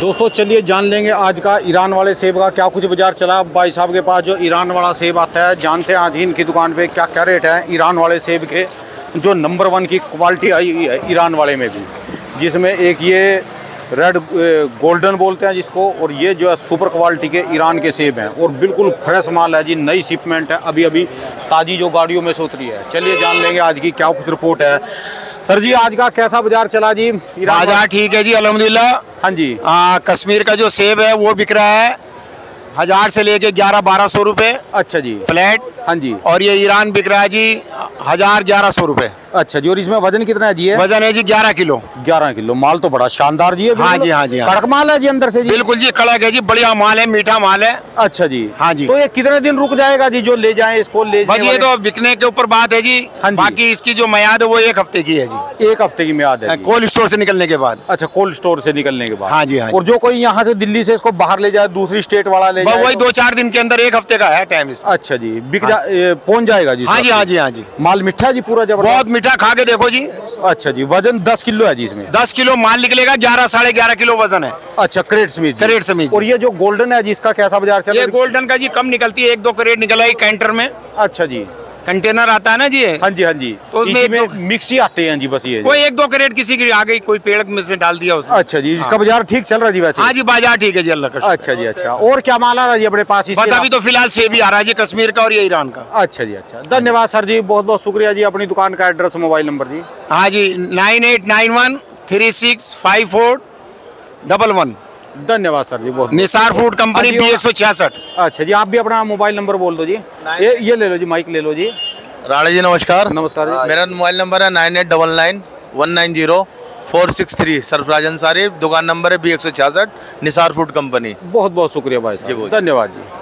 दोस्तों, चलिए जान लेंगे आज का ईरान वाले सेब का क्या कुछ बाज़ार चला। भाई साहब के पास जो ईरान वाला सेब आता है, जानते हैं आज ही इनकी दुकान पे क्या क्या रेट है ईरान वाले सेब के, जो नंबर वन की क्वालिटी आई हुई है ईरान वाले में भी, जिसमें एक ये रेड गोल्डन बोलते हैं जिसको और ये जो है सुपर क्वालिटी के ईरान के सेब हैं। और बिल्कुल फ्रेश माल है जी नई शिपमेंट है। अभी अभी ताज़ी जो गाड़ियों में से उतरी है। चलिए जान लेंगे आज की क्या कुछ रिपोर्ट है। सर जी आज का कैसा बाज़ार चला जी? बाज़ार ठीक है जी अलहमदिल्ला हाँ जी। आ, कश्मीर का जो सेब है वो बिक रहा है हज़ार से लेके ग्यारह बारह सौ रुपए। अच्छा जी। फ्लैट। हाँ जी। और ये ईरान बिक रहा है जी हज़ार ग्यारह सौ रुपए। अच्छा जी और इसमें वज़न कितना है जी है वज़न है जी ग्यारह किलो। ग्यारह किलो। माल तो बड़ा शानदार जी है हाँ जी, हाँ जी, हाँ। कड़क माल है जी अंदर से जी? बिल्कुल जी कड़क है जी बढ़िया माल है मीठा माल है। अच्छा जी। हाँ जी। तो ये कितने दिन रुक जाएगा जी जो ले जाए इसको ले बस ये तो बिकने के ऊपर बात है जी। हाँ बाकी इसकी जो म्याद है वो एक हफ़्ते की है जी। एक हफ़्ते की म्याद है कोल्ड स्टोर से निकलने के बाद। अच्छा कोल्ड स्टोर से निकलने के बाद। हाँ जी, हाँ और जो कोई यहाँ से दिल्ली से इसको बाहर ले जाए दूसरी स्टेट वाला ले जाए वही तो- दो चार दिन के अंदर एक हफ़्ते का है टाइम अच्छा जी बिक जा पहुँच जाएगा जी हाँ जी हाँ जी हाँ जी। माल मिठा जी पूरा जब बहुत मीठा खा के देखो जी। अच्छा जी वज़न दस किलो है जी इसमें। दस किलो माल निकलेगा ग्यारह साढ़े ग्यारह किलो वज़न है। अच्छा क्रेट समीज करेट समीत और ये जो गोल्डन है जिसका कैसा बाज़ार चल ये रहा है? गोल्डन का जी कम निकलती है एक दो करेट निकला है कैंटर में। अच्छा जी। कंटेनर आता है ना जी हाँ जी हाँ जी। तो उसमें एक मिक्स ही आते हैं जी बस ये। कोई एक दो करेट किसी की आ गई कोई पेड़ में से डाल दिया उसने। अच्छा जी इसका बाज़ार ठीक चल रहा है जी वैसे? हाँ जी बाज़ार ठीक है जी अल्लाह का अच्छा जी अच्छा। और क्या माल आ रहा है जी अपने पास बस अभी तो फ़िलहाल सेब ही आ रहा है जी कश्मीर का और ये ईरान का। अच्छा जी अच्छा। धन्यवाद सर जी बहुत बहुत शुक्रिया जी अपनी दुकान का एड्रेस मोबाइल नंबर जी। हाँ जी nine eight nine one three six five four double one. धन्यवाद सर जी बहुत निसार फ़ूड कंपनी बी एक सौ छियासठ। अच्छा जी आप भी अपना मोबाइल नंबर बोल दो जी। ये ये ले लो जी माइक ले लो जी। राणा जी नमस्कार। नमस्कार जी। मेरा मोबाइल नंबर है nine eight double nine one nine zero four six three Sarfaraz Ansari दुकान नंबर है बी एक सौ छियासठ निसार फ़ूड कंपनी। बहुत बहुत शुक्रिया भाई जी, साहब धन्यवाद जी।